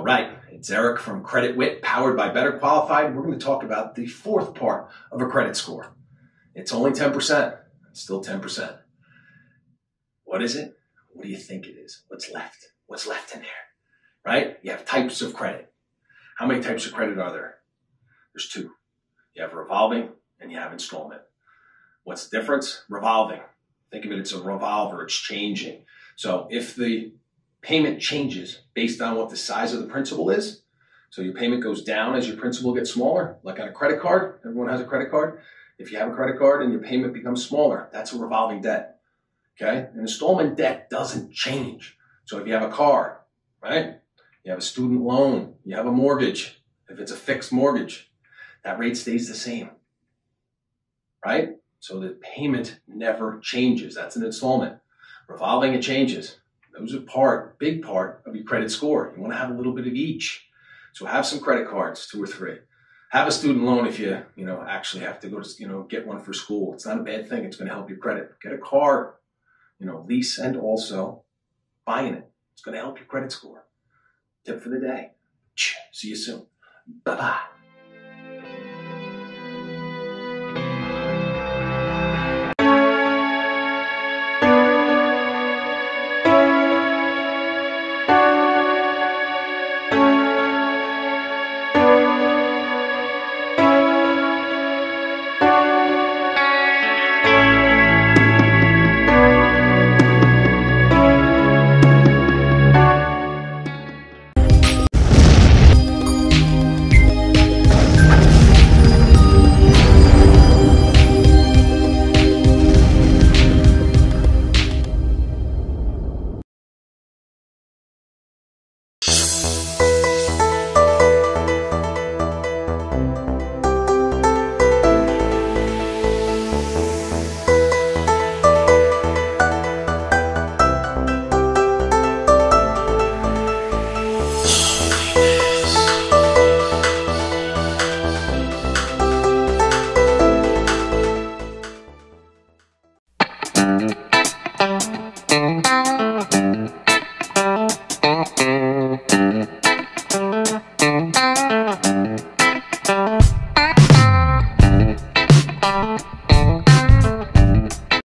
All right, it's Eric from Credit Wit, powered by Better Qualified. We're going to talk about the fourth part of a credit score. It's only 10%, it's still 10%. What is it? What do you think it is? What's left? What's left in there? Right? You have types of credit. How many types of credit are there? There's two. You have revolving and you have installment. What's the difference? Revolving. Think of it, it's a revolver, it's changing. So if the payment changes based on what the size of the principal is, so your payment goes down as your principal gets smaller, like on a credit card, everyone has a credit card. If you have a credit card and your payment becomes smaller, that's a revolving debt. Okay? An installment debt doesn't change. So if you have a car, right? You have a student loan, you have a mortgage, if it's a fixed mortgage, that rate stays the same. Right? So the payment never changes. That's an installment. Revolving, it changes. Those are part, big part of your credit score. You want to have a little bit of each. So have some credit cards, two or three. Have a student loan if you, you know, actually have to go to, you know, get one for school. It's not a bad thing. It's going to help your credit. Get a car, you know, lease and also buying it. It's going to help your credit score. Tip for the day. See you soon. Bye bye.